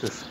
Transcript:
そうそう